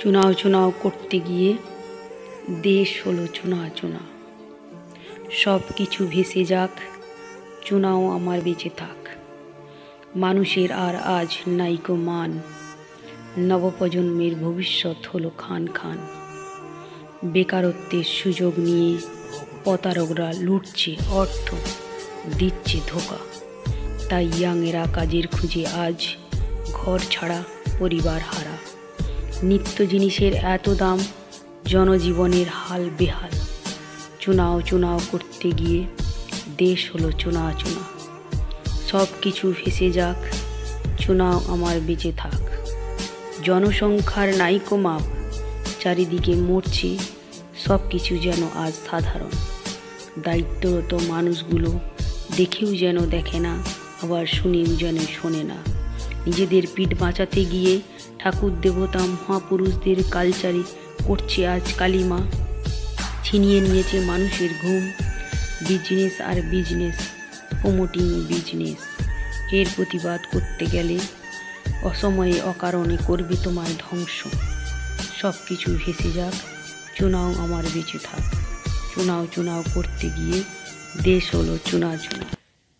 চুনাও চুনাও করতে গিয়ে দেশ হলো চুনা চুনা সব কিছু ভেসে যাক, চুনাও আমার বেঁচে থাক। মানুষের আর আজ নাইকো মান। নবপ্রজন্মের ভবিষ্যৎ হলো খান খান। বেকারত্বের সুযোগ নিয়ে প্রতারকরা লুটছে অর্থ, দিচ্ছে ধোকা। তাই ইয়াংয়েরা কাজের খুঁজে আজ ঘর ছাড়া পরিবার হারা। নিত্য জিনিসের এত দাম, জনজীবনের হাল বেহাল। চুনাও চুনাও করতে গিয়ে দেশ হলো চুনা চুনা। সব কিছু ভেসে যাক, চুনাও আমার বেঁচে থাক। জনসংখ্যার নাইকো মাপ, চারিদিকে মরছে সব কিছু যেন আজ সাধারণ। দায়িত্বরত মানুষগুলো দেখেও যেন দেখে না, আবার শুনেও যেন শোনে না। নিজেদের পিঠ বাঁচাতে গিয়ে ঠাকুর দেবতা মহাপুরুষদের কালচারে করছে আজ কালিমা। ছিনিয়ে নিয়েছে মানুষের ঘুম। বিজনেস আর বিজনেস প্রমোটিং বিজনেস এর প্রতিবাদ করতে গেলে অসময়ে অকারণে করবে তোমায় ধ্বংস। সব কিছু ভেসে যাক, চুনাও আমার বেঁচে থাক। চুনাও চুনাও করতে গিয়ে দেশ হলো চুনা চুনা